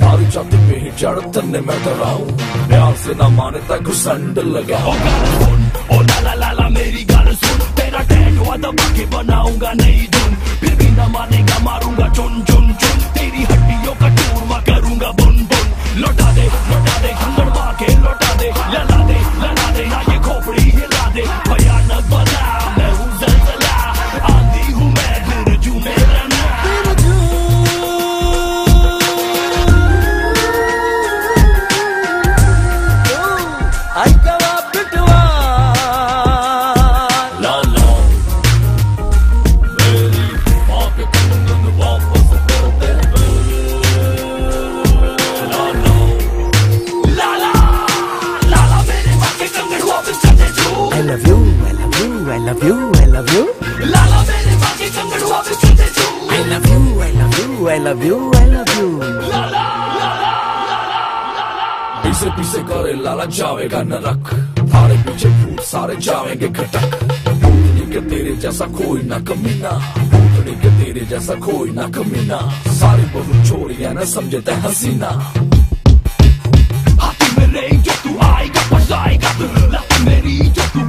तारी छाती पे ही चढ़ तन्ने मैं डराऊं प्यार से ना माने तक संड लगाओ ओ सुन, ओ लाला लाला मेरी गाल सुन। तेरा टैटू दबा के बनाऊँगा नई धुन। फिर भी न मानेगा, मारूँगा चुन चुन चुन। तेरी हड्डियों का चूरमा करूँगा बुन बुन। लौटा दे लौटा दे गड़वा के लौटा दे, लला दे लला दे। ना ये खोपड़ी हिला दे। I love you, I love you, I love you, I love you. पीछे पीछे करे लाला जावेगा नरक थारे पीछे भूत सारे जावेंगे खटक भूतनी के तेरे जैसा कोई ना कमीना भूतनी के तेरे जैसा कोई ना कमीना सारी बहुत छोड़िया ना समझते हसीना हाथी मेरे जो तू आएगा फंसाएगा लत मेरी जो तू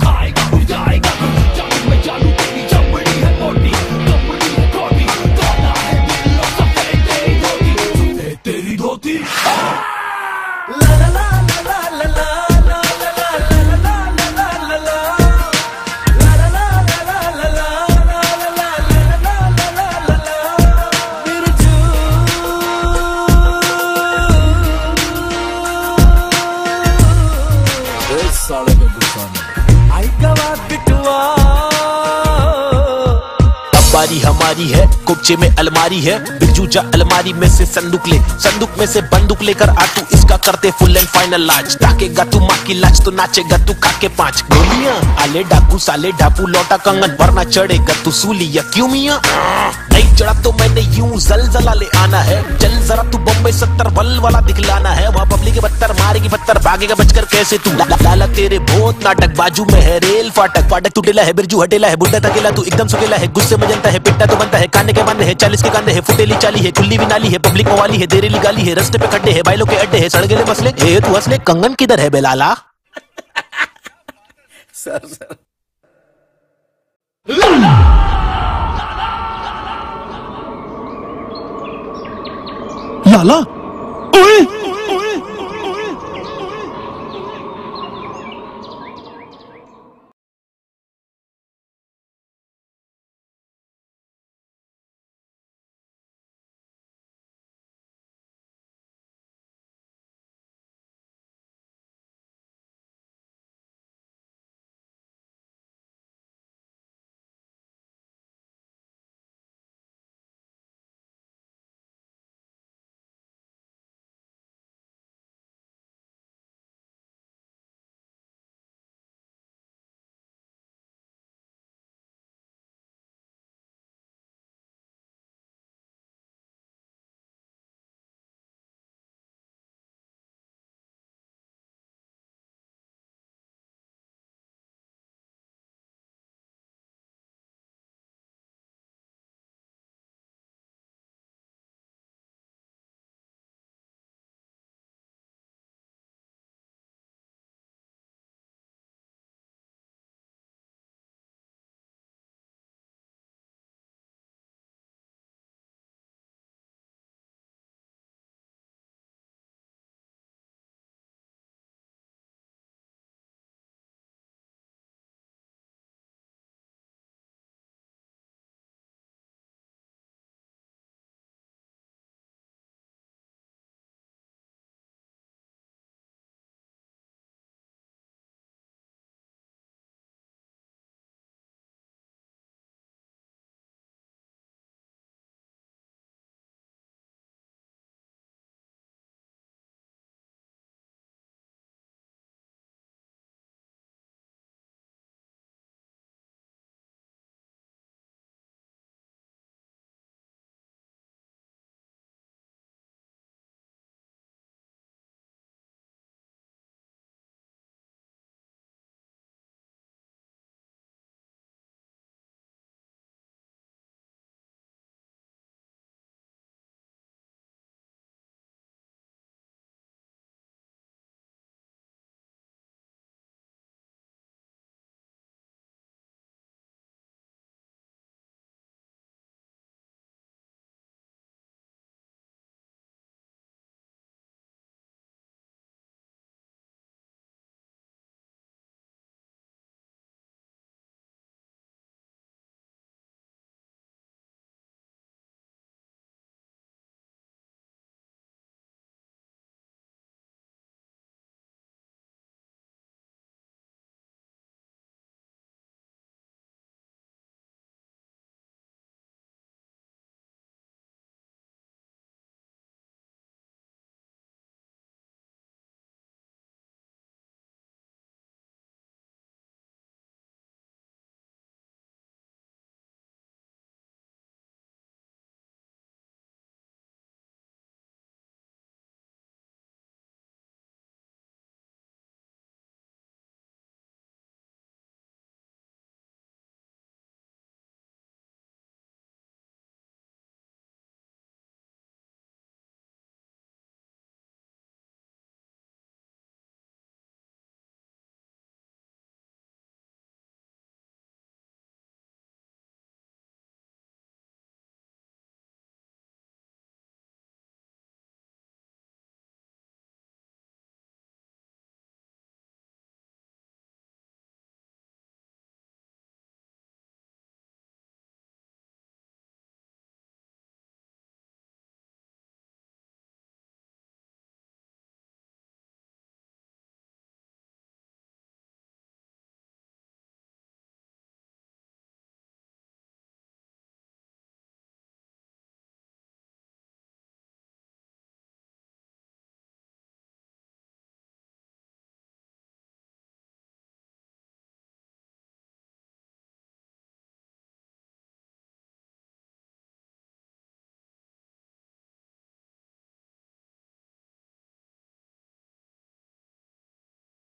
बारी हमारी है कुपचे में अलमारी है। बिरजू जा अलमारी में से संदूक ले, संदूक में से बंदूक लेकर आ तू। इसका करते फुल एंड फाइनल लाज ताकेगा तू माँ की लाज तो नाचेगा तू खाके पाँच। गोलियाँ, आले डाकू, साले ढापू लौटा कंगन। वरना चढ़ेगा तू सूलिया क्यों मियाँ? नहीं चढ़ा तो मैंने यूँ जलजला ले आना है। चल जरा तू बम्बई सत्तर, बल वाला दिखलाना है। वहाँ पब्लिक बत्तर, मारेगी बत्तर भागेगा बचकर कैसे तू? लाला तेरे बहुत नाटक। बाजू में है रेल फाटक। फाटक टूटेला है, बिरजू हटेला है बुड्ढा तकेला तू। एकदम सुकेला है, गुस्से में जनता है पिट्टा तो बनता है काने के बांधे है चालीस के कांधे है फुटेली चाली है खुली भी नाली है पब्लिक मवाली है देरेली गाली है रस्ते पे खड्डे है बाइलों के अड्डे है सड़गेले मसले। ए तू हंसले कंगन किधर है बेलाला? Sir sir. लाला ओए!